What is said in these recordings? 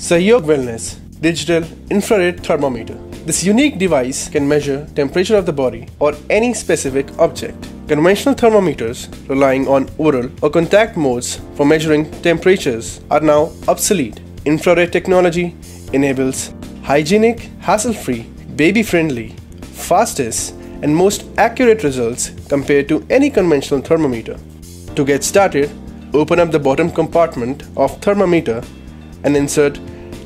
Sahyog Wellness Digital Infrared Thermometer. This unique device can measure temperature of the body or any specific object. Conventional thermometers relying on oral or contact modes for measuring temperatures are now obsolete. Infrared technology enables hygienic, hassle-free, baby-friendly, fastest and most accurate results compared to any conventional thermometer. To get started, open up the bottom compartment of thermometer and insert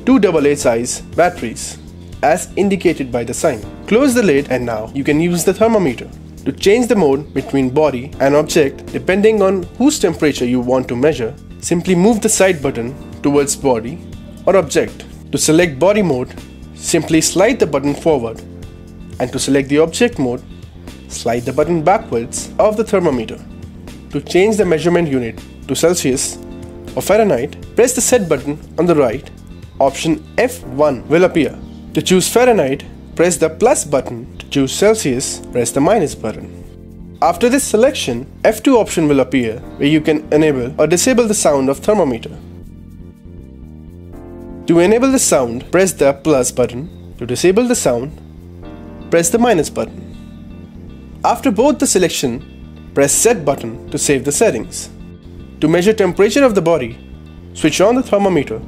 two AA size batteries as indicated by the sign. Close the lid and now you can use the thermometer to change the mode between body and object depending on whose temperature you want to measure. Simply move the side button towards body or object. To select body mode, simply slide the button forward and to select the object mode, slide the button backwards of the thermometer. To change the measurement unit to Celsius or Fahrenheit, press the set button on the right. Option F1 will appear. To choose Fahrenheit, press the plus button. To choose Celsius, press the minus button. After this selection, F2 option will appear where you can enable or disable the sound of thermometer. To enable the sound, press the plus button. To disable the sound, press the minus button. After both the selection, press set button to save the settings. To measure temperature of the body, switch on the thermometer.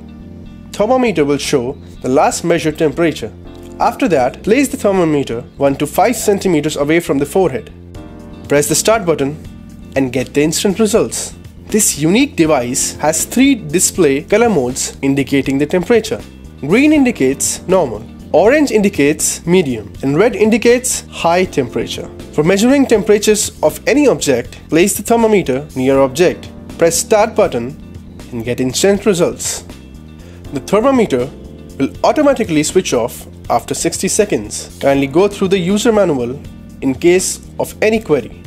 Thermometer will show the last measured temperature. After that, place the thermometer 1 to 5 centimeters away from the forehead. Press the start button and get the instant results. This unique device has three display color modes indicating the temperature. Green indicates normal, orange indicates medium, and red indicates high temperature. For measuring temperatures of any object, place the thermometer near object press start button and get instant results. The thermometer will automatically switch off after 60 seconds. Kindly go through the user manual in case of any query.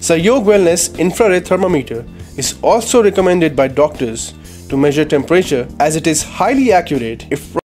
Sahyog Wellness infrared thermometer is also recommended by doctors to measure temperature as it is highly accurate if